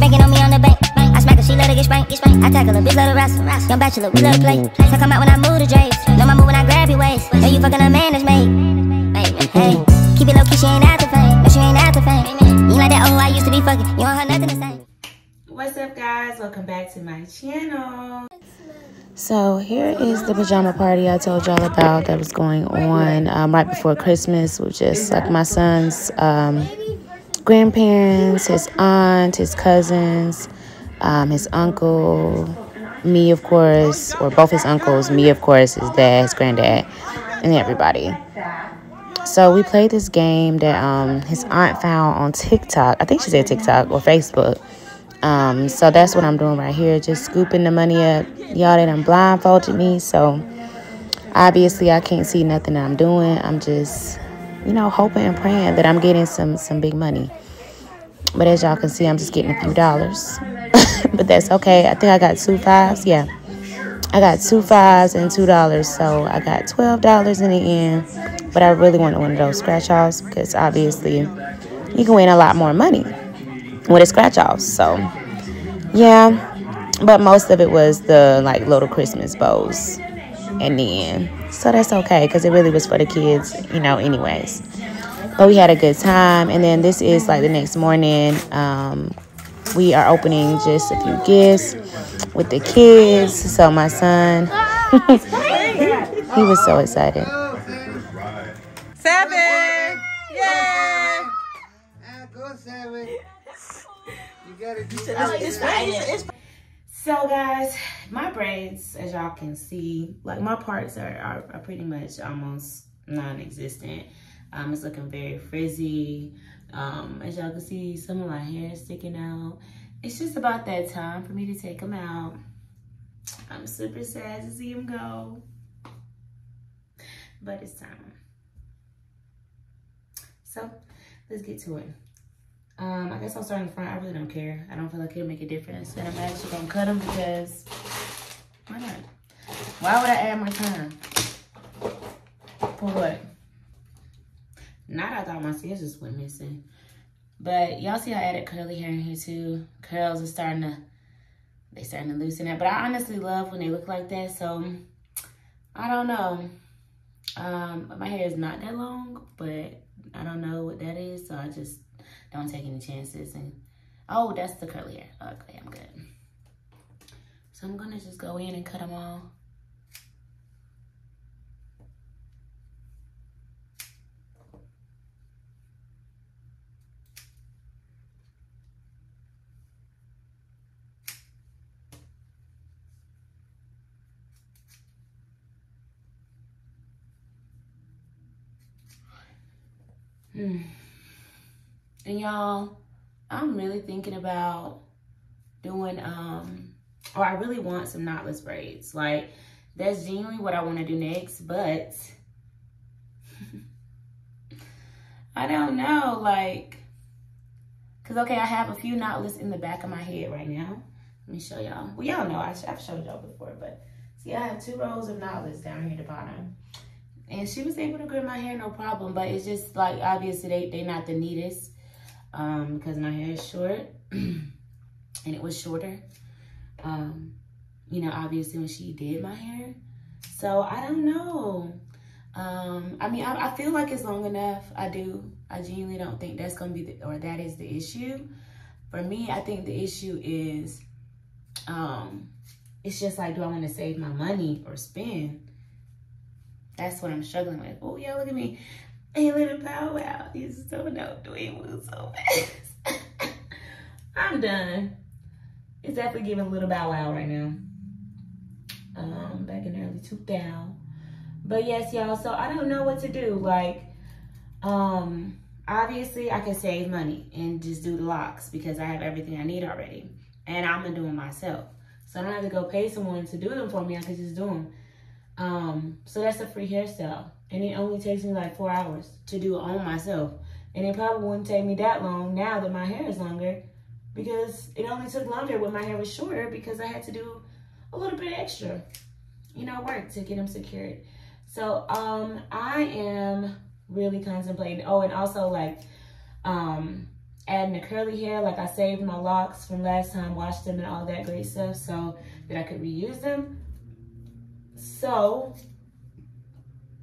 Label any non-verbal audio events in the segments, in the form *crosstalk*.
banking on me on the bank. I smack her, she let her get spanked. Get spanked. I tackle her, bitch, let her wrestle. Young bachelor, we let her play. So come out when I move the drapes. Know my move when I grab your waist. Know you fucking a man that's made. Hey, hey. keep it low key, she ain't after fame. No, she ain't after fame. You like that? Oh, I used to be fucking. You don't have nothing to say. What's up, guys? Welcome back to my channel. So here is the pajama party I told y'all about that was going on um, right before Christmas, with just like my son's um, grandparents, his aunt, his cousins, um, his uncle, me of course, or both his uncles, me of course, his dad, his granddad, and everybody. So we played this game that um, his aunt found on TikTok. I think she said TikTok or Facebook. Um, so that's what I'm doing right here, just scooping the money up. Y'all they done blindfolded me, so obviously I can't see nothing that I'm doing. I'm just, you know, hoping and praying that I'm getting some some big money. But as y'all can see, I'm just getting a few dollars. *laughs* but that's okay. I think I got two fives. Yeah. I got two fives and two dollars. So I got twelve dollars in the end. But I really wanted one of those scratch offs because obviously you can win a lot more money with a scratch off. So yeah. But most of it was the like little Christmas bows in the end. So that's okay because it really was for the kids, you know, anyways. But we had a good time. And then this is like the next morning. Um, we are opening just a few gifts with the kids. So my son, *laughs* he was so excited. Seven! Yay! Go seven. You gotta do So guys, my braids, as y'all can see, like my parts are, are, are pretty much almost non-existent. Um, it's looking very frizzy. Um, as y'all can see, some of my hair is sticking out. It's just about that time for me to take them out. I'm super sad to see them go, but it's time. So let's get to it. Um, I guess I'll start in the front. I really don't care. I don't feel like it'll make a difference. And I'm actually gonna cut them because why not? Why would I add my time? For what? Not I thought my scissors went missing. But y'all see I added curly hair in here too. Curls are starting to, they starting to loosen up. But I honestly love when they look like that. So I don't know. Um, my hair is not that long, but I don't know what that is. So I just don't take any chances. And oh, that's the curly hair. Okay, I'm good. So I'm gonna just go in and cut them all. Hmm. And y'all, I'm really thinking about doing, um, or I really want some knotless braids. Like, that's genuinely what I want to do next, but *laughs* I don't know, like, because, okay, I have a few knotless in the back of my head right now. Let me show y'all. Well, y'all know, I, I've showed y'all before, but see, I have two rows of knotless down here at the bottom. And she was able to grip my hair, no problem. But it's just like, obviously, they, they're not the neatest um, because my hair is short *clears throat* and it was shorter. Um, you know, obviously when she did my hair. So I don't know. Um, I mean, I, I, feel like it's long enough. I do. I genuinely don't think that's going to be, the, or that is the issue. For me, I think the issue is, um, it's just like, do I want to save my money or spend? That's what I'm struggling with. Oh, yeah, look at me. Hey, little power wow. He's so dope. Doing move so fast. *laughs* I'm done. It's definitely giving a little Bow Wow right now. Um, back in early 2000. But yes, y'all. So I don't know what to do. Like, um, obviously I can save money and just do the locks because I have everything I need already. And I'm gonna do them myself. So I don't have to go pay someone to do them for me. I can just do them. Um, so that's a free hairstyle. And it only takes me like four hours to do it on myself. And it probably wouldn't take me that long now that my hair is longer because it only took longer when my hair was shorter because I had to do a little bit extra, you know, work to get them secured. So um, I am really contemplating. Oh, and also like um, adding the curly hair. Like I saved my locks from last time, washed them and all that great stuff so that I could reuse them. So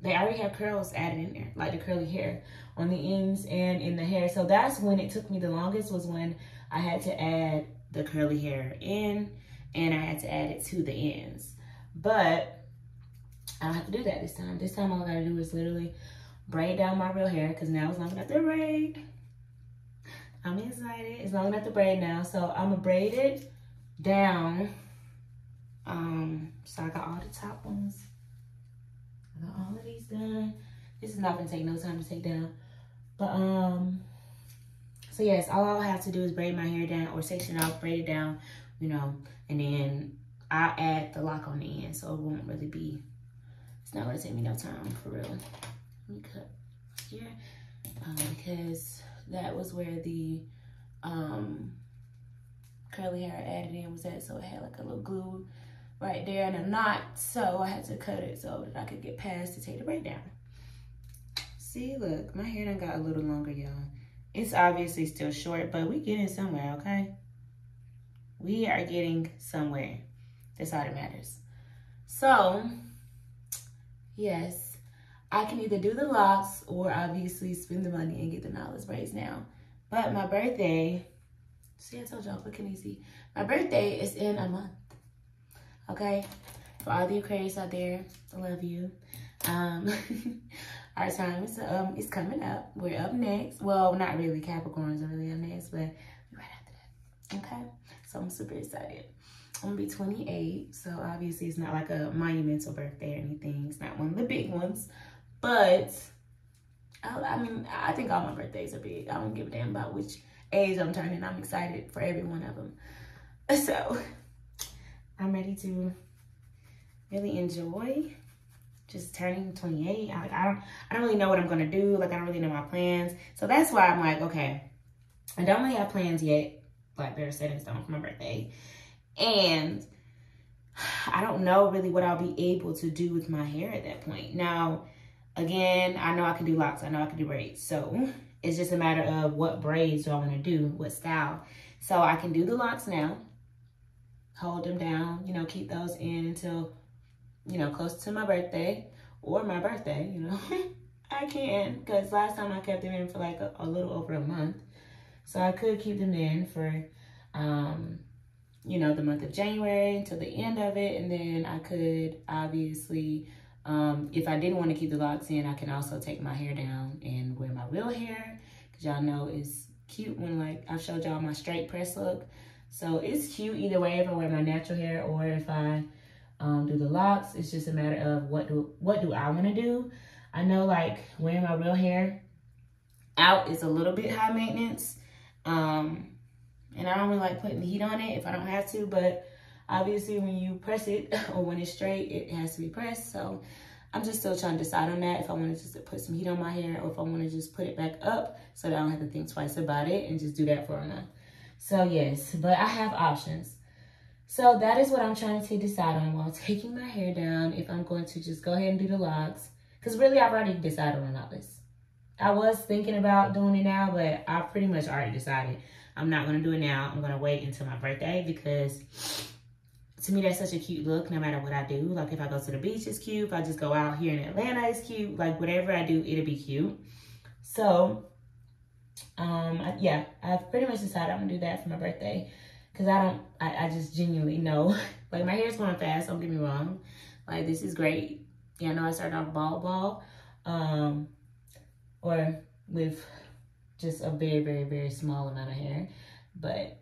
they already have curls added in there, like the curly hair on the ends and in the hair. So that's when it took me the longest was when I had to add the curly hair in and I had to add it to the ends. But I don't have to do that this time. This time all I gotta do is literally braid down my real hair because now it's long enough to braid. I'm excited. It's long enough to braid now. So I'm gonna braid it down. Um, so I got all the top ones. I got all of these done. This is not gonna take no time to take down. But um, so yes, all I'll have to do is braid my hair down or section it off, braid it down, you know, and then I'll add the lock on the end so it won't really be, it's not gonna take me no time for real. Let me cut here um, because that was where the um, curly hair I added in was at. So it had like a little glue right there and a knot. So I had to cut it so that I could get past to take the braid down. See, look, my hair done got a little longer, y'all. It's obviously still short, but we getting somewhere, okay? We are getting somewhere. That's all that matters. So, yes, I can either do the locks or obviously spend the money and get the knotless braids now. But my birthday, see I told y'all, look can easy. My birthday is in a month, okay? For all the Aquarius out there, I love you. Um, *laughs* our time is um is coming up. We're up next. Well, not really. Capricorns are really up next, but we're right after that. Okay, so I'm super excited. I'm gonna be 28, so obviously it's not like a monumental birthday or anything. It's not one of the big ones, but I, I mean, I think all my birthdays are big. I don't give a damn about which age I'm turning. I'm excited for every one of them. *laughs* So I'm ready to really enjoy just turning 28. I, like, I don't, I don't really know what I'm gonna do. Like, I don't really know my plans. So that's why I'm like, okay, I don't really have plans yet. Like, they're set in stone for my birthday. And I don't know really what I'll be able to do with my hair at that point. Now, again, I know I can do locks. I know I can do braids. So it's just a matter of what braids do I want to do, what style. So I can do the locks now, hold them down, you know, keep those in until you know, close to my birthday or my birthday, you know, *laughs* I can because last time I kept them in for like a, a, little over a month. So I could keep them in for, um, you know, the month of January until the end of it. And then I could obviously, um, if I didn't want to keep the locks in, I can also take my hair down and wear my real hair. Because y'all know it's cute when like I've showed y'all my straight press look. So it's cute either way if I wear my natural hair or if I um, do the locks. It's just a matter of what do what do I want to do. I know like wearing my real hair out is a little bit high maintenance. Um, and I don't really like putting the heat on it if I don't have to, but obviously when you press it *laughs* or when it's straight, it has to be pressed. So I'm just still trying to decide on that if I want to just put some heat on my hair or if I want to just put it back up so that I don't have to think twice about it and just do that for a month. So yes, but I have options. So that is what I'm trying to decide on while taking my hair down. If I'm going to just go ahead and do the locks. Because really, I've already decided on all this. I was thinking about doing it now, but I pretty much already decided. I'm not going to do it now. I'm going to wait until my birthday because to me, that's such a cute look no matter what I do. Like if I go to the beach, it's cute. If I just go out here in Atlanta, it's cute. Like whatever I do, it'll be cute. So, um, yeah, I've pretty much decided I'm to do that for my birthday. Cause I don't, I, I just genuinely know. *laughs* like my hair's going fast, don't get me wrong. Like this is great. Yeah, I know I started off ball ball. Um, or with just a very, very, very small amount of hair. But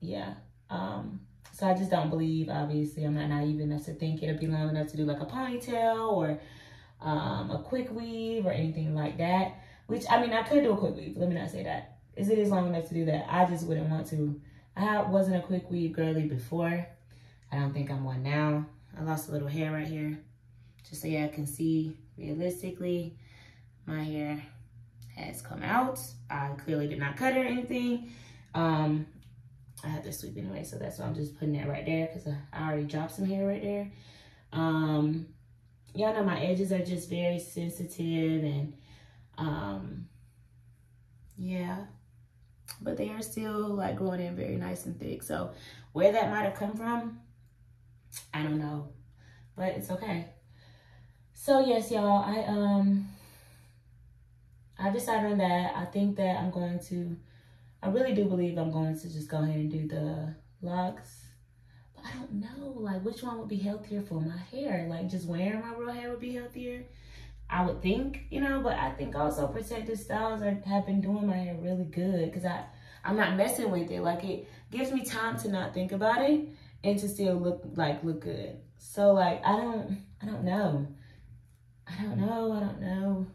yeah, um, so I just don't believe, obviously, I'm not naive enough to think it'll be long enough to do like a ponytail or um, a quick weave or anything like that. Which, I mean, I could do a quick weave. Let me not say that. Is it is long enough to do that? I just wouldn't want to I wasn't a quick weave girly before. I don't think I'm one now. I lost a little hair right here. Just so y'all can see realistically, my hair has come out. I clearly did not cut or anything. Um, I had to sweep anyway, so that's why I'm just putting that right there because I already dropped some hair right there. Um, y'all know my edges are just very sensitive and um, yeah, but they are still like growing in very nice and thick. So where that might have come from, I don't know, but it's okay. So yes, y'all, I, um, I decided on that. I think that I'm going to, I really do believe I'm going to just go ahead and do the locks. But I don't know, like, which one would be healthier for my hair? Like, just wearing my real hair would be healthier. I would think, you know, but I think also protective styles are, have been doing my hair really good because I, I'm not messing with it. Like, it gives me time to not think about it and to still look, like, look good. So, like, I don't, I don't know. I don't know, I don't know.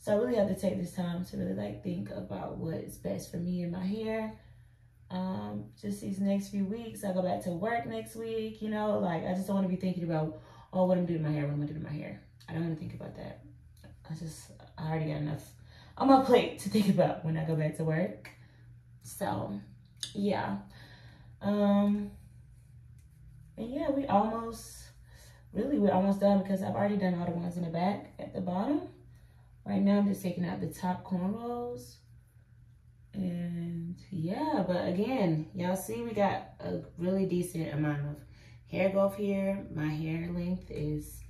So I really have to take this time to really like think about what's best for me and my hair. Um, just these next few weeks, I go back to work next week, you know, like I just don't want to be thinking about, oh, what I'm doing to my hair, what I'm doing to my hair. I don't want to think about that. I just, I already got enough on my plate to think about when I go back to work. So, yeah. Um, and yeah, we almost, really, we're almost done because I've already done all the ones in the back at the bottom. Right now, I'm just taking out the top cornrows. And yeah, but again, y'all see we got a really decent amount of hair growth here. My hair length is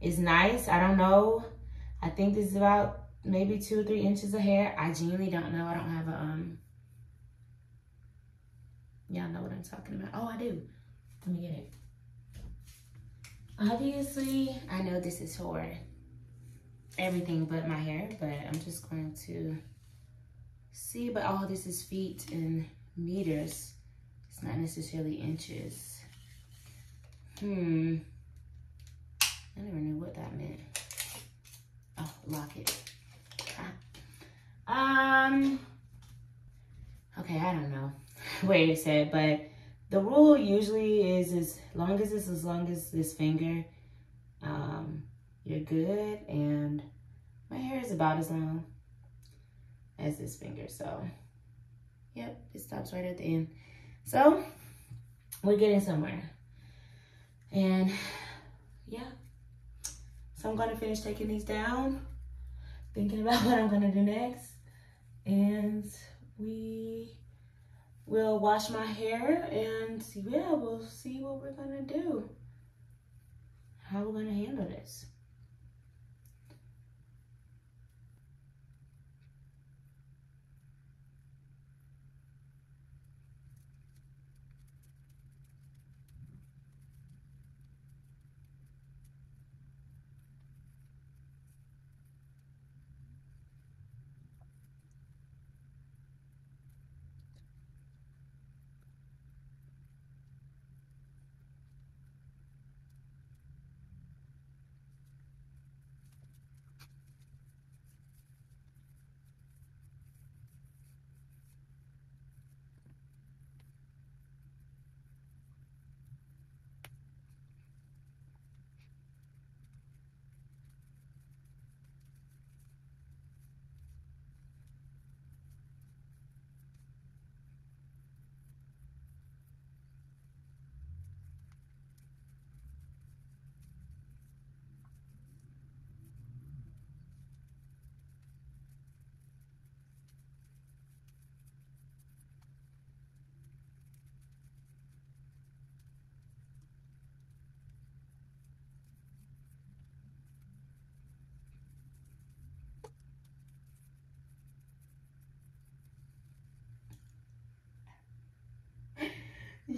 is nice. I don't know. I think this is about maybe two or three inches of hair. I genuinely don't know. I don't have a, um, y'all know what I'm talking about. Oh, I do. Let me get it. Obviously, I know this is for everything but my hair, but I'm just going to see, but all this is feet and meters. It's not necessarily inches. Hmm. I never knew what that meant. Oh, lock it. Um, okay, I don't know *laughs* what it said, but the rule usually is as long as it's as long as this finger. Um, you're good. And my hair is about as long as this finger. So, yep, it stops right at the end. So, we're getting somewhere. And, yeah. So I'm to finish taking these down, thinking about *laughs* what I'm to do next. And we will wash my hair and yeah, we'll see what we're to do. How we're to handle this.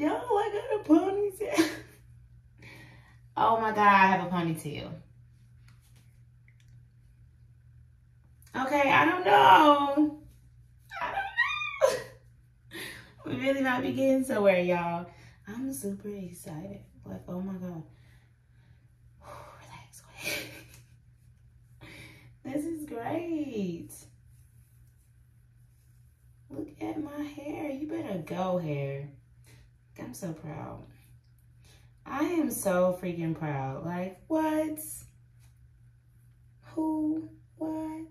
Yo, I got a ponytail. *laughs* oh my God, I have a ponytail. Okay, I don't know. I don't know. *laughs* we really might be getting somewhere, y'all. I'm super excited. Like, oh my God. Relax. *laughs* this is great. Look at my hair. You better go, hair. I'm so proud. I am so freaking proud. Like, what? Who? What?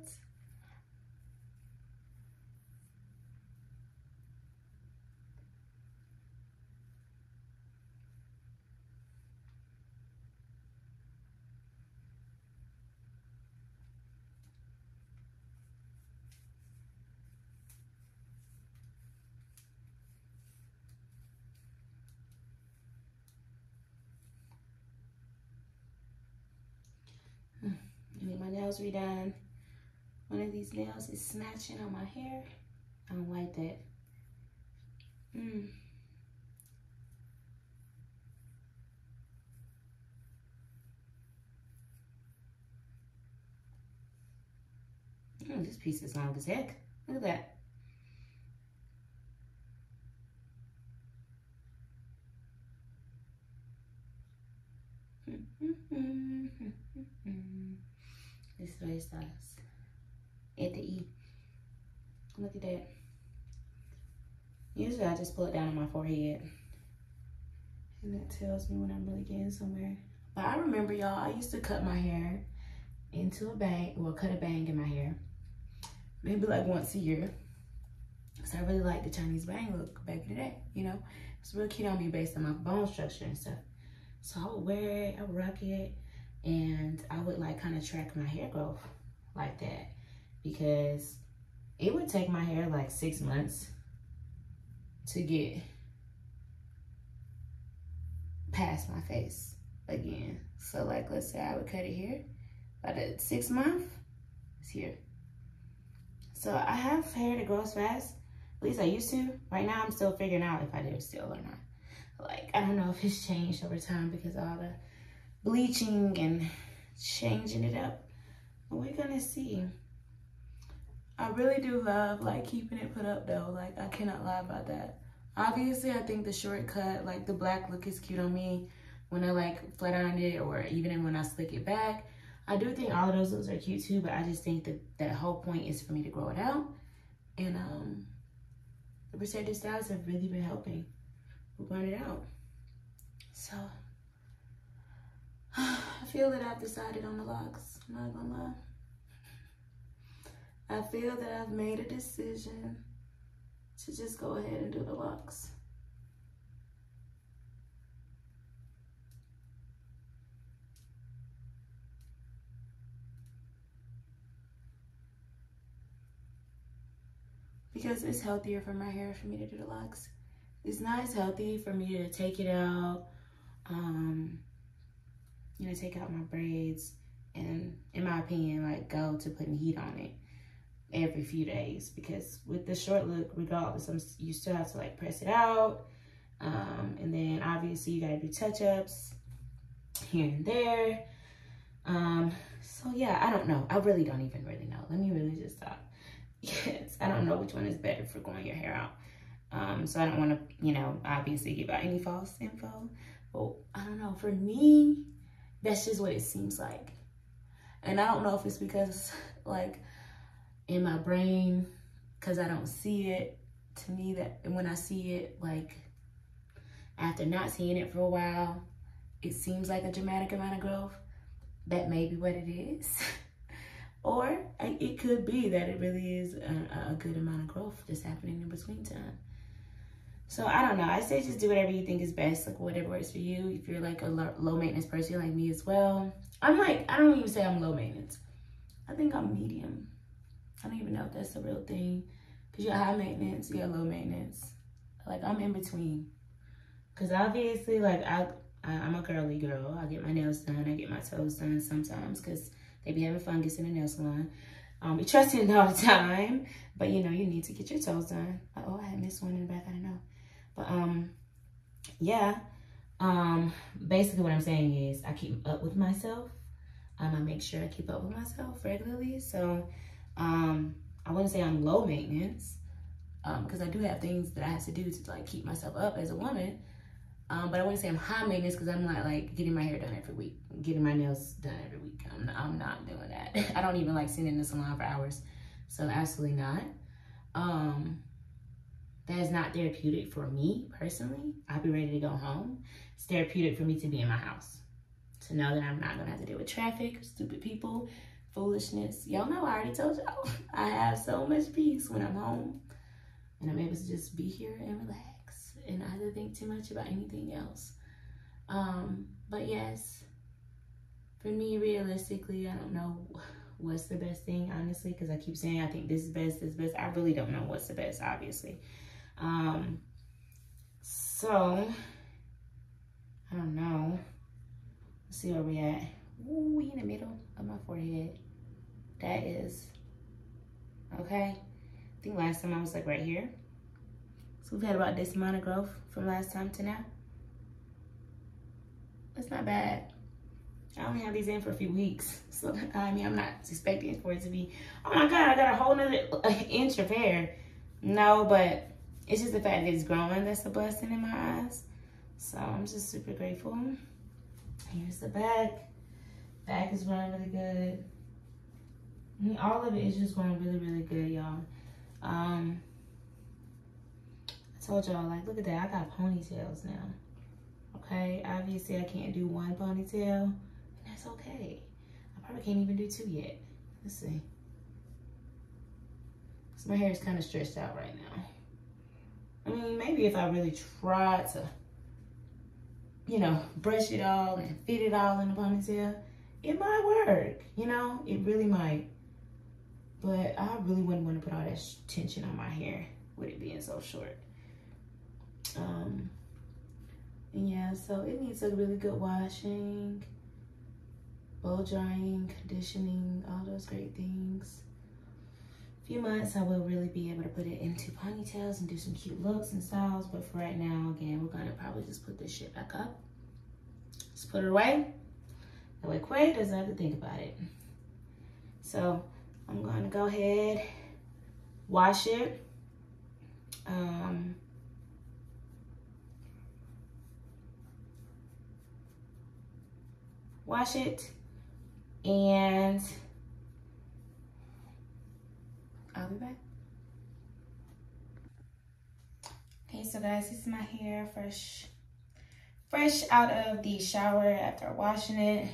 Nails redone. One of these nails is snatching on my hair. I don't like that. Mm. Mm, this piece is long as heck. Look at that. *laughs* *laughs* this it starts at the E. Look at that. Usually I just pull it down on my forehead. And that tells me when I'm really getting somewhere. But I remember y'all, I used to cut my hair into a bang, well cut a bang in my hair. Maybe like once a year. Cause I really like the Chinese bang look back in the day, you know? It's real cute on me based on my bone structure and stuff. So I would wear it, I would rock it, and I would like kind of track my hair growth like that because it would take my hair like six months to get past my face again. So like, let's say I would cut it here. By the six month, it's here. So I have hair that grows fast. At least I used to. Right now, I'm still figuring out if I do still or not. Like, I don't know if it's changed over time because all the bleaching and changing it up. But we're gonna see. I really do love like keeping it put up though. Like I cannot lie about that. Obviously, I think the shortcut, like the black look is cute on me when I like flat iron it or even when I slick it back. I do think all of those looks are cute too, but I just think that that whole point is for me to grow it out. And um, the protective styles have really been helping run it out. So *sighs* I feel that I've decided on the locks. I'm not gonna lie. I feel that I've made a decision to just go ahead and do the locks. Because it's healthier for my hair for me to do the locks. It's not as healthy for me to take it out, um, you know, take out my braids and in my opinion, like go to putting heat on it every few days because with the short look, regardless, I'm, you still have to like press it out. Um, and then obviously you gotta do touch-ups here and there. Um, so yeah, I don't know. I really don't even really know. Let me really just stop. *laughs* Yes, I don't know which one is better for growing your hair out. Um, so I don't want to, you know, obviously give out any false info. But I don't know. For me, that's just what it seems like. And I don't know if it's because, like, in my brain, because I don't see it. To me, that when I see it, like, after not seeing it for a while, it seems like a dramatic amount of growth. That may be what it is. *laughs* or it could be that it really is a, a good amount of growth just happening in between time. So I don't know. I say just do whatever you think is best, like whatever works for you. If you're like a low maintenance person like me as well. I'm like, I don't even say I'm low maintenance. I think I'm medium. I don't even know if that's a real thing. Cause you're high maintenance, you're low maintenance. Like I'm in between. Cause obviously like I, I I'm a girly girl. I get my nails done. I get my toes done sometimes cause they be having fungus in the nail salon. Um, be trusting it all the time, but you know, you need to get your toes done. oh, I had missed one in the back, I don't know. But um, yeah, um, basically what I'm saying is I keep up with myself. Um, I make sure I keep up with myself regularly. So um, I wouldn't say I'm low maintenance because um, I do have things that I have to do to like keep myself up as a woman. Um, but I wouldn't say I'm high maintenance because I'm not like getting my hair done every week, getting my nails done every week. I'm not, I'm not doing that. *laughs* I don't even like sitting in the salon for hours. So absolutely not. Um, that is not therapeutic for me personally. I'll be ready to go home. It's therapeutic for me to be in my house. To know that I'm not gonna have to deal with traffic, stupid people, foolishness. Y'all know I already told y'all. *laughs* I have so much peace when I'm home. And I'm able to just be here and relax and not to think too much about anything else. Um, but yes, for me, realistically, I don't know *laughs* what's the best thing, honestly, because I keep saying I think this is best, this is best. I really don't know what's the best, obviously. Um, so, I don't know. Let's see where we at. Ooh, in the middle of my forehead. that is. Okay? I think last time I was like right here. So we've had about this amount of growth from last time to now. That's not bad. I only have these in for a few weeks. *laughs* So, I mean, I'm not expecting for it to be, oh my God, I got a whole nother inch of hair. No, but it's just the fact that it's growing that's a blessing in my eyes. So I'm just super grateful. Here's the back. Back is growing really good. I mean, all of it is just growing really, really good, y'all. Um, I told y'all, like, look at that. I got ponytails now. Okay, obviously I can't do one ponytail, and that's okay. I probably can't even do two yet. Let's see. So my hair is kind of stretched out right now. I mean, maybe if I really tried to, you know, brush it all and fit it all in the ponytail, it might work, you know, it really might. But I really wouldn't want to put all that tension on my hair with it being so short. Um, yeah, so it needs a really good washing, blow drying, conditioning, all those great things. Few months, I will really be able to put it into ponytails and do some cute looks and styles. But for right now, again, we're gonna probably just put this shit back up. Just put it away. That way Qua doesn't have to think about it. So I'm gonna go ahead, wash it. Um, wash it and I'll be back. Okay, so guys, this is my hair fresh, fresh out of the shower after washing it.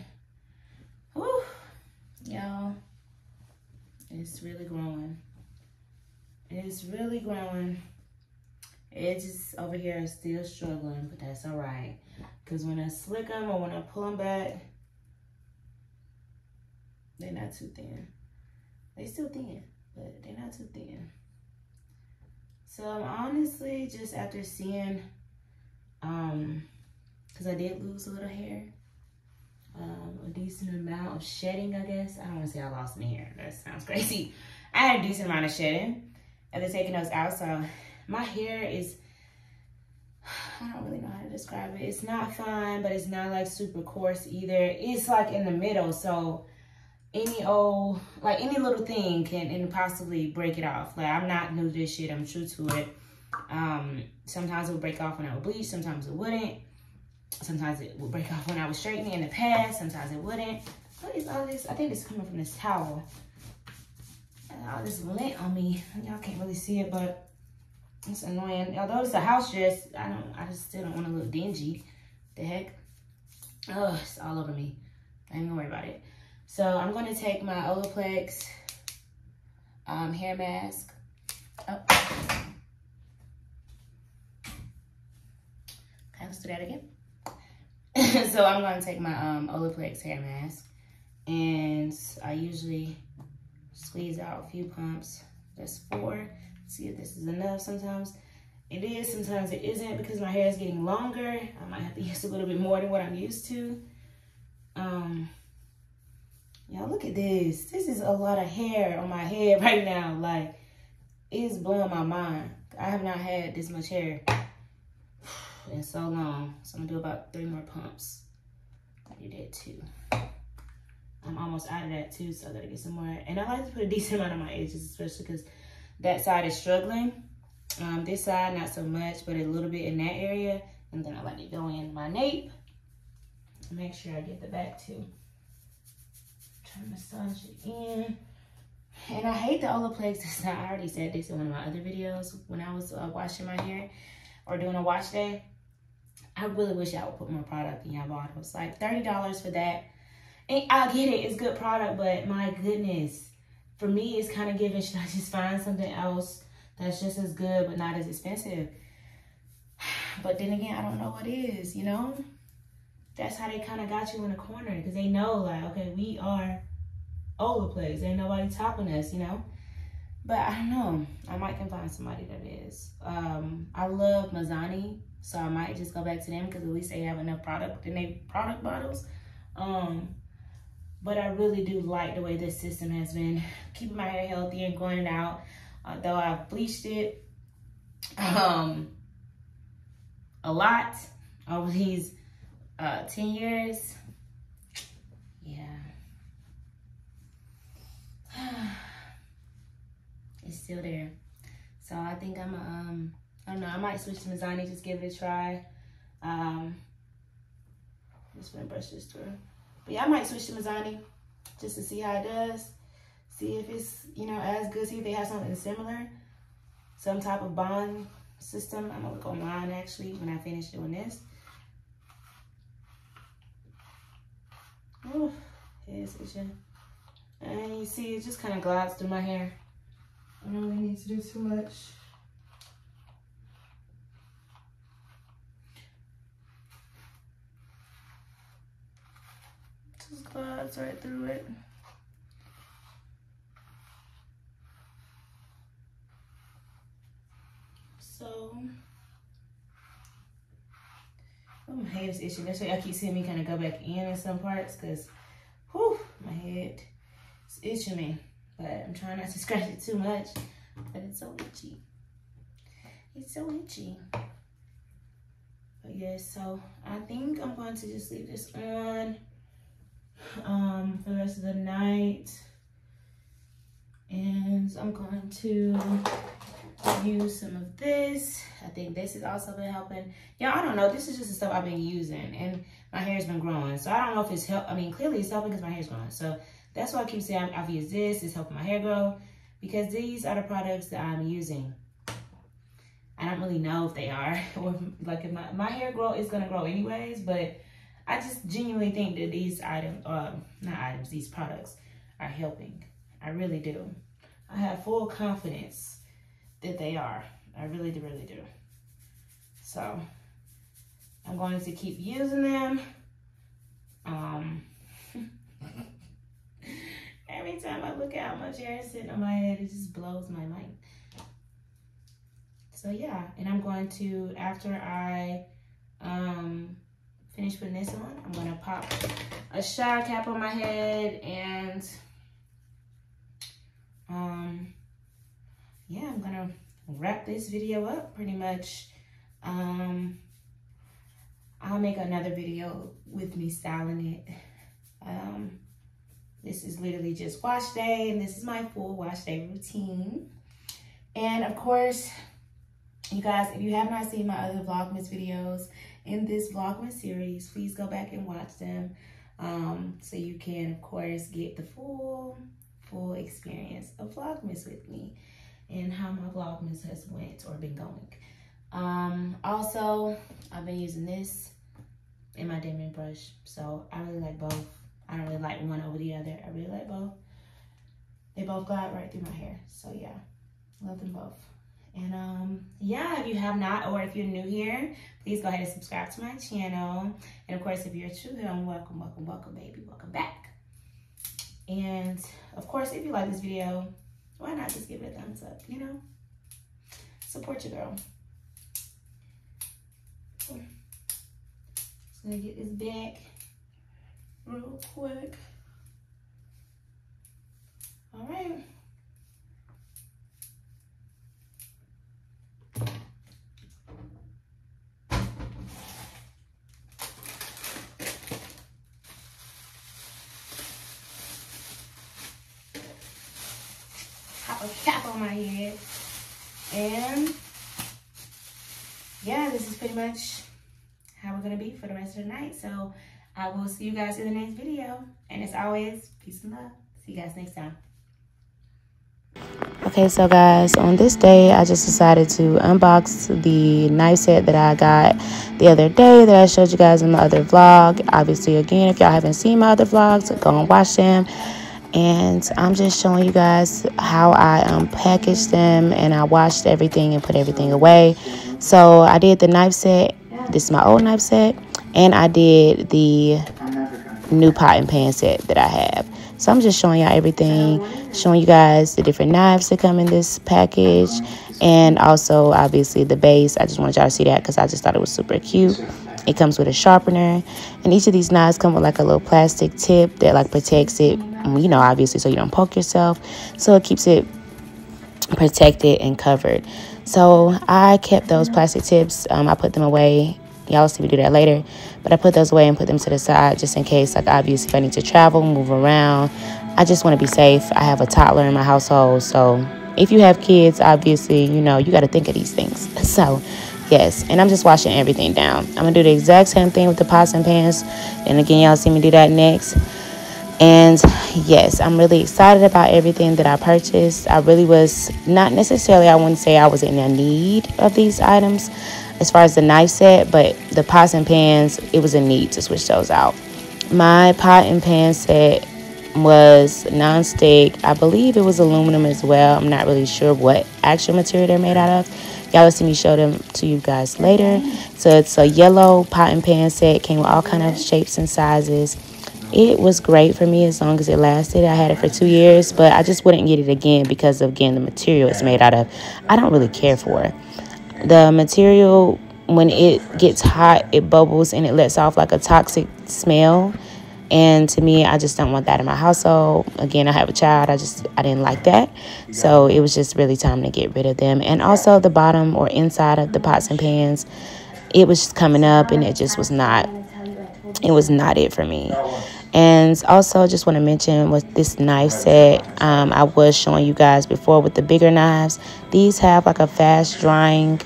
Whew, y'all, it's really growing. It's really growing. Just over here is still struggling, but that's all right. Because when I slick them or when I pull them back, they're not too thin. They still thin, but they're not too thin. So I'm honestly just after seeing, um, cause I did lose a little hair, um, a decent amount of shedding, I guess. I don't wanna say I lost any hair, that sounds *laughs* crazy. I had a decent amount of shedding after taking those out, so my hair is, *sighs* I don't really know how to describe it. It's not fine, but it's not like super coarse either. It's like in the middle, so any old, like any little thing can and possibly break it off. Like I'm not new to this shit, I'm true to it. Um, sometimes it would break off when I would bleach, sometimes it wouldn't. Sometimes it would break off when I was straightening in the past, sometimes it wouldn't. What is all this? I think it's coming from this towel. And all this lint on me. Y'all can't really see it, but it's annoying. Although it's a house dress, I don't I just still don't want to look dingy. The heck? Oh, it's all over me. I ain't gonna worry about it. So I'm gonna take my Olaplex um, hair mask. Oh. Okay, let's do that again. *laughs* so I'm gonna take my um, Olaplex hair mask and I usually squeeze out a few pumps. That's four. See if this is enough sometimes. It is, sometimes it isn't because my hair is getting longer. I might have to *laughs* use a little bit more than what I'm used to. Um, Y'all look at this. This is a lot of hair on my head *laughs* right now. Like, it's blowing my mind. I have not had this much hair *sighs* in so long. So I'm gonna do about three more pumps. I do that too. I'm almost out of that too, so I gotta get some more. And I like to put a *laughs* decent amount on my edges, especially because that side is struggling. Um, this side, not so much, but a little bit in that area. And then I like to go in my nape. Make sure I get the back too massage it in. And I hate the Olaplex. *laughs* I already said this in one of my other videos when I was uh, washing my hair or doing a wash day. I really wish I would put more product in y'all bottles. Like $30 for that. And I get it, it's good product, but my goodness. For me, it's kind of giving, *laughs* should I just find something else that's just as good but not as expensive? *sighs* But then again, I don't know what is, you know? That's how they kind of got you in a corner because they know, like, okay, we are Olaplex. Ain't nobody topping us, you know? But I don't know. I might can find somebody that is. Um, I love Mizani so I might just go back to them because at least they have enough product in their product bottles. Um, But I really do like the way this system has been keeping my hair healthy and growing out. Although I've bleached it um, a lot over these uh, 10 years. Yeah. *sighs* it's still there. So I think I'm, um, I don't know, I might switch to Mizani, just give it a try. Um, just gonna brush this through. But yeah, I might switch to Mizani just to see how it does. See if it's, you know, as good. See if they have something similar. Some type of bond system. I'm gonna look online actually when I finish doing this. Oh, it's itching. And you see, it just kind of glides through my hair. I don't really need to do too much. Just glides right through it. So, my head is itching. That's why I keep seeing me kind of go back in in some parts because, whew, my head is itching me. But I'm trying not to *laughs* scratch it too much. But it's so itchy. It's so itchy. But yeah, so I think I'm going to just leave this on um, for the rest of the night. And I'm going to use some of this. I think this has also been helping. Yeah, I don't know. This is just the stuff I've been using. And my hair's been growing. So I don't know if it's help. I mean, clearly it's helping because my hair's growing. So that's why I keep saying I've used this. It's helping my hair grow. Because these are the products that I'm using. I don't really know if they are. *laughs* or like if my, my hair grow is going to grow anyways. But I just genuinely think that these items, um, not items, these products are helping. I really do. I have full confidence that they are. I really do, really do. So I'm going to keep using them. Um, *laughs* every time I look at how much hair is sitting on my head, it just blows my mind. So yeah, and I'm going to, after I um, finish putting this on, I'm gonna pop a shower cap on my head and um, yeah, I'm gonna wrap this video up pretty much. Um, I'll make another video with me styling it. Um, this is literally just wash day and this is my full wash day routine. And of course, you guys, if you have not seen my other Vlogmas videos in this Vlogmas series, please go back and watch them. Um, so you can, of course, get the full, full experience of Vlogmas with me and how my Vlogmas has went or been going. Um, also, I've been using this in my Denman brush. So I really like both. I don't really like one over the other. I really like both. They both glide right through my hair. So yeah, love them both. And um, yeah, if you have not, or if you're new here, please go ahead and subscribe to my channel. And of course, if you're true here, welcome, welcome, welcome, baby. Welcome back. And of course, if you like this video, why not just give it a thumbs up, you know? Support your girl. Just gonna get this back real quick. All right. Pop a cap on my And yeah, this is pretty much how we're gonna be for the rest of the night. So I will see you guys in the next video. And as always, peace and love. See you guys next time. Okay, so guys, on this day, I just decided to unbox the knife set that I got the other day that I showed you guys in my other vlog. Obviously, again, if y'all haven't seen my other vlogs, go and watch them. And I'm just showing you guys how I um, unpackaged them and I washed everything and put everything away. So I did the knife set. This is my old knife set. And I did the new pot and pan set that I have. So I'm just showing y'all everything, showing you guys the different knives that come in this package, and also obviously the base. I just wanted y'all to see that because I just thought it was super cute. It comes with a sharpener, and each of these knives come with like a little plastic tip that like protects it. You know, obviously, so you don't poke yourself. So it keeps it protected and covered. So I kept those plastic tips. Um, I put them away. Y'all see me do that later. But I put those away and put them to the side just in case, like obviously if I need to travel, move around. I just want to be safe. I have a toddler in my household. So if you have kids, obviously, you know, you got to think of these things. *laughs* So yes, and I'm just washing everything down. I'm going to do the exact same thing with the pots and pans. And again, y'all see me do that next. And yes, I'm really excited about everything that I purchased. I really was not necessarily, I wouldn't say I was in a need of these items as far as the knife set, but the pots and pans, it was a need to switch those out. My pot and pan set was non-stick. I believe it was aluminum as well. I'm not really sure what actual material they're made out of. Y'all will see me show them to you guys later. So it's a yellow pot and pan set. Came with all kind of shapes and sizes it was great for me as long as it lasted. I had it for two years, but I just wouldn't get it again because of again the material it's made out of. I don't really care for it. The material when it gets hot, it bubbles and it lets off like a toxic smell. And to me, I just don't want that in my household. Again, I have a child. I just I didn't like that. So it was just really time to get rid of them. And also the bottom or inside of the pots and pans, it was just coming up and it just was not it was not it for me. And also, just want to mention with this knife set, um, I was showing you guys before with the bigger knives. These have like a fast drying,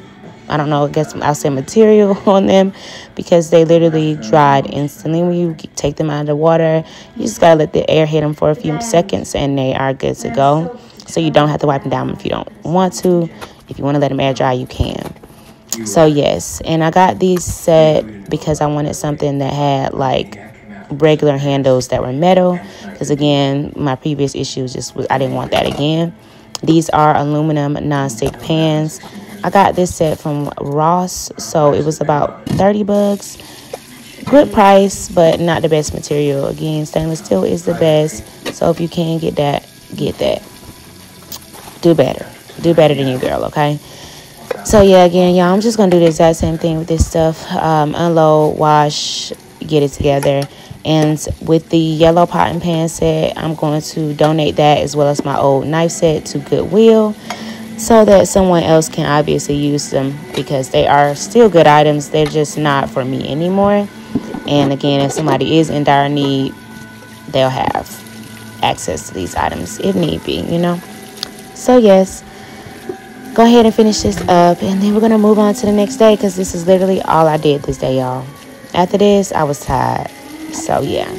I don't know, I guess I'll say material *laughs* on them because they literally dried instantly. When you take them out of the water, you just gotta let the air hit them for a few seconds and they are good to go. So you don't have to wipe them down if you don't want to. If you want to let them air dry, you can. So yes, and I got these set because I wanted something that had like regular handles that were metal. Because again my previous issues just was I didn't want that again. These are aluminum non-stick pans. I got this set from Ross so it was about 30 bucks. Good price but not the best material. Again stainless steel is the best so if you can get that get that. Do better. Do better than you girl okay? So yeah again y'all i'm just gonna do the exact same thing with this stuff. Um, unload wash get it together and with the yellow pot and pan set, I'm going to donate that as well as my old knife set to Goodwill so that someone else can obviously use them because they are still good items. They're just not for me anymore. And again, if somebody is in dire need, they'll have access to these items if need be, you know. So, yes, go ahead and finish this up. And then we're going to move on to the next day because this is literally all I did this day, y'all. After this, I was tired. So, yeah.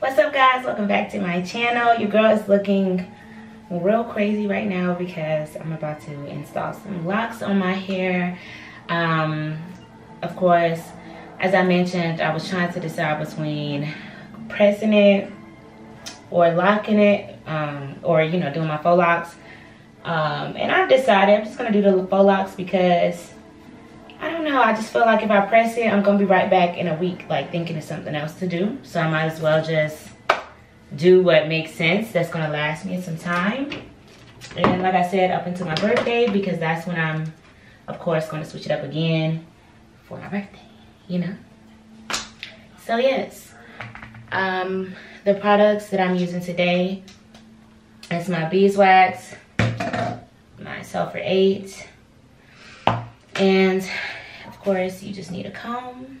what's up guys welcome back to my channel your girl is looking real crazy right now because i'm about to install some locks on my hair um, of course as i mentioned i was trying to decide between pressing it or locking it um, or you know doing my faux locks Um, and I've decided I'm just gonna do the faux locks because I don't know. I just feel like if I press it, I'm gonna be right back in a week, like thinking of something else to do. So I might as well just do what makes sense. That's gonna last me some time. And like I said, up until my birthday, because that's when I'm, of course, gonna switch it up again for my birthday, you know? So yes, um, the products that I'm using today is my beeswax, my sulfur 8, and of course you just need a comb.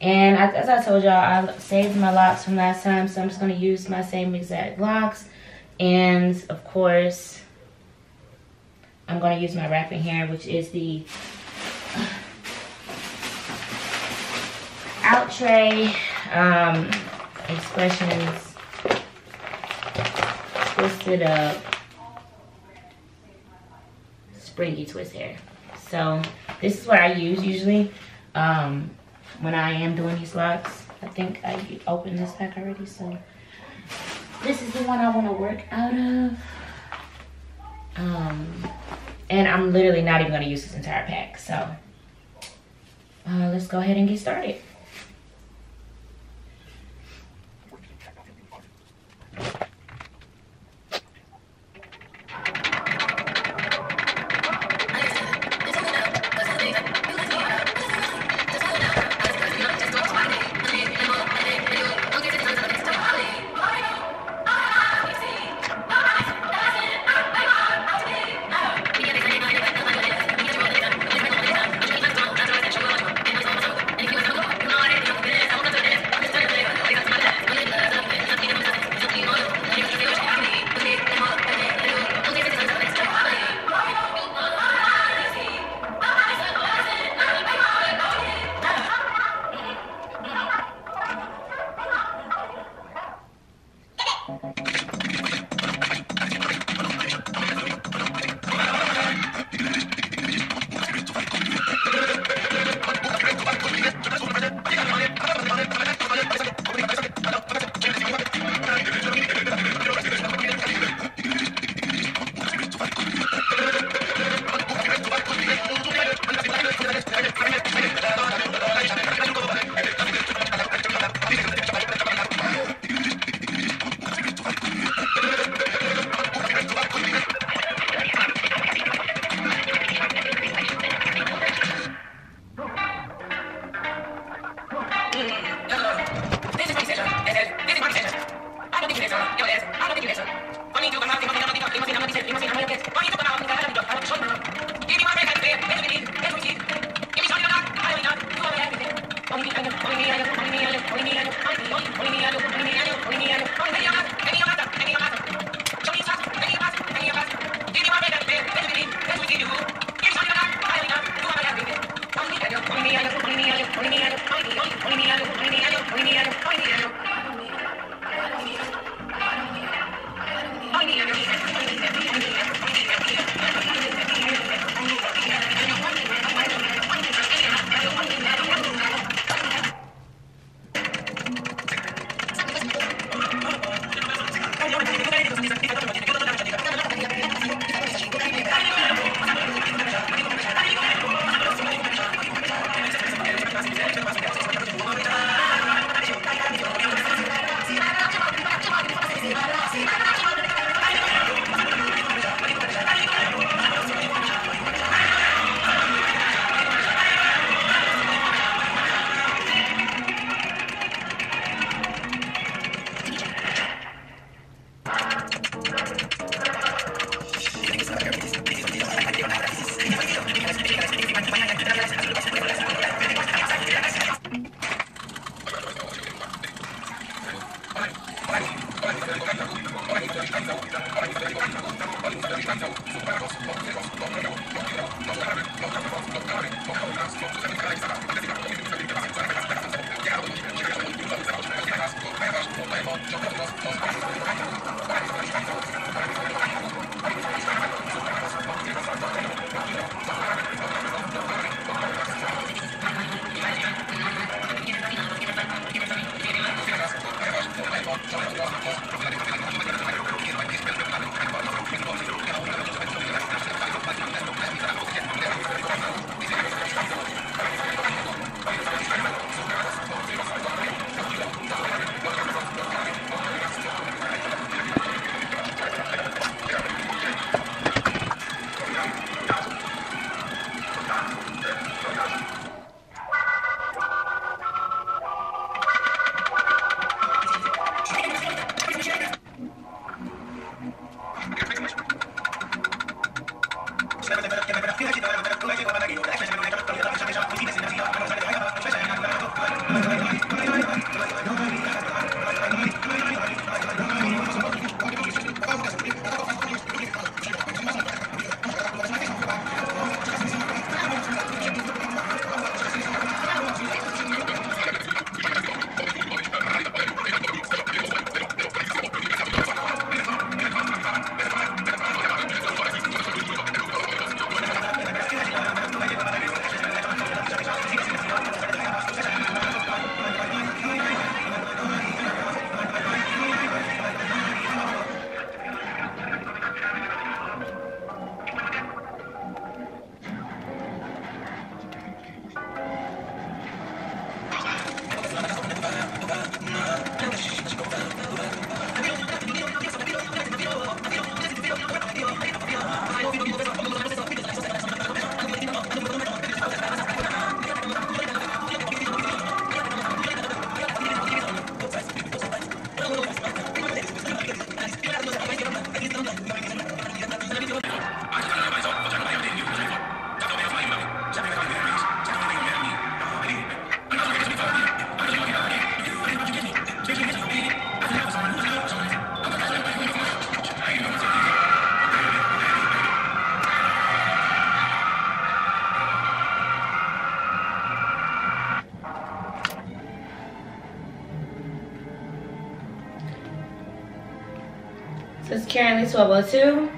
And as I told y'all, I saved my locks from last time, so I'm just gonna use my same exact locks. And of course, I'm gonna use my wrapping hair, which is the Outre um, Expressions Twisted Up Springy Twist Hair. So this is what I use usually um, when I am doing these locks. I think I opened this pack already, so this is the one I want to work out of. Um, and I'm literally not even going to use this entire pack, so uh, let's go ahead and get started. 1202.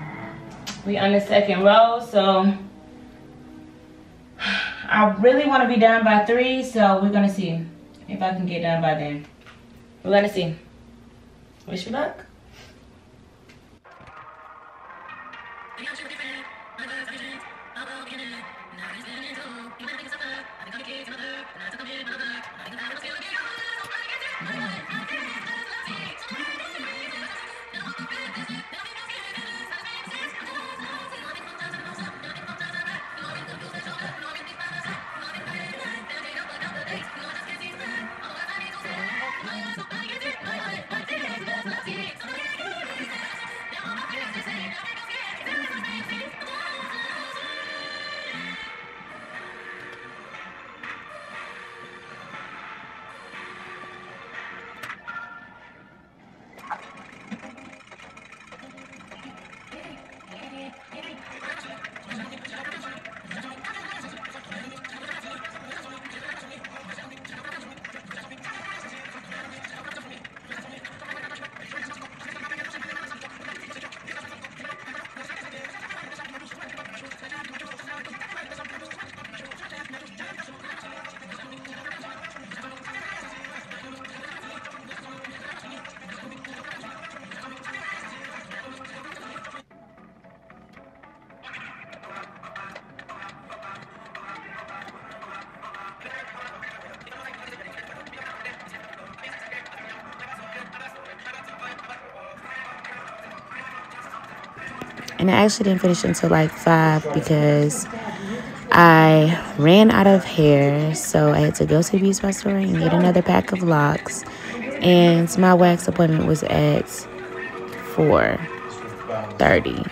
We on the second row, so I really want to be done by three, so we're gonna see if I can get done by then. We're gonna see. Wish me luck. And I actually didn't finish until like 5 because I ran out of hair. So I had to go to the beauty store and get another pack of locks. And my wax appointment was at 4.30.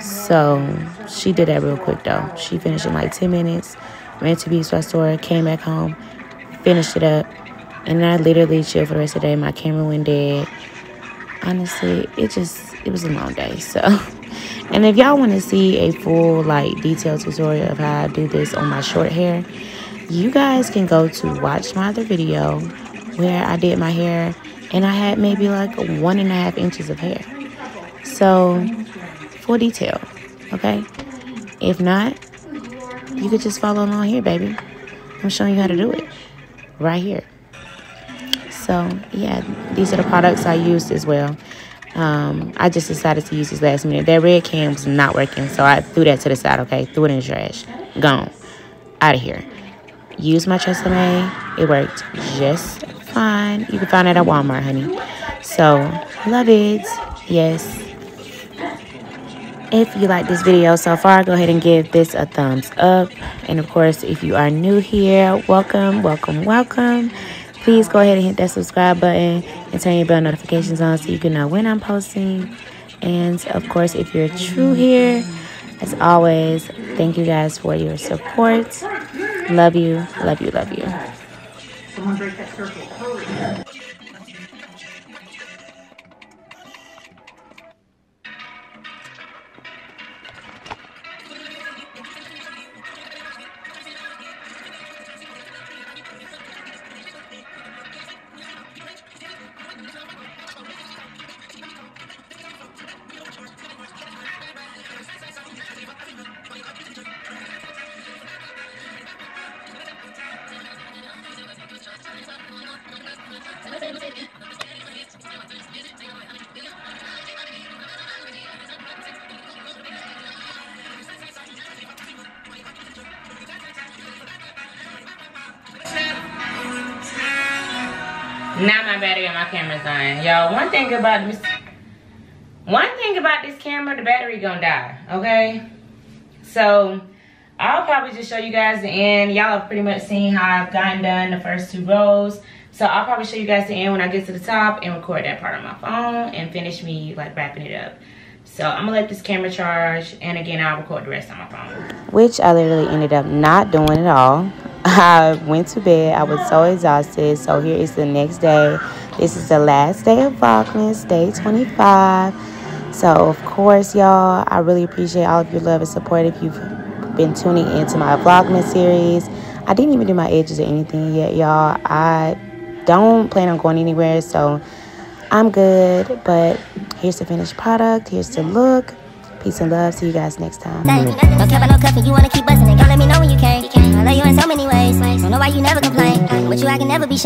So she did that real quick though. She finished in like 10 minutes. Went to beauty supply store, came back home, finished it up. And then I literally chilled for the rest of the day. My camera went dead. Honestly, it just it was a long day so. *laughs* And if y'all want to see a full like detailed tutorial of how I do this on my short hair you guys can go to watch my other video where I did my hair and I had maybe like one and a half inches of hair. So full detail okay? If not you could just follow along here baby. I'm showing you how to do it right here. So yeah these are the products I used as well um, I just decided to use this last minute. That red can was not working, so I threw that to the side, okay? Threw it in the trash. Gone. Out of here. Use my Tresemme. It worked just fine. You can find it at Walmart, honey. So, love it. Yes. If you like this video so far, go ahead and give this a thumbs up. And of course, if you are new here, welcome, welcome, welcome please go ahead and hit that subscribe button and turn your bell notifications on so you can know when I'm posting. And of course, if you're true here, as always, thank you guys for your support. Love you, love you, love you. Camera's dying. Y'all, one thing about this, one thing about this camera, the battery gonna die, okay? So, I'll probably just show you guys the end. Y'all have pretty much seen how I've gotten done the first two rows. So I'll probably show you guys the end when I get to the top and record that part on my phone and finish me like wrapping it up. So I'm gonna let this camera charge and again I'll record the rest on my phone. Which I literally ended up not doing at all. *laughs* I went to bed. I was so exhausted. So here is the next day. This is the last day of Vlogmas, day 25. So, of course, y'all, I really appreciate all of your love and support if you've been tuning into my Vlogmas series. I didn't even do my edges or anything yet, y'all. I don't plan on going anywhere, so I'm good. But here's the finished product. Here's the look. Peace and love. See you guys next time. Don't care about no cuffing. You wanna keep busting it? Let me know when you. I love you in so many ways. Don't know why you never complain. With you, I can never be.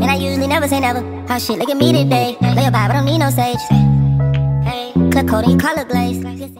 And I usually never say never. How shit, look at me today. Lay a vibe, I don't need no sage. Hey, click code and color blaze.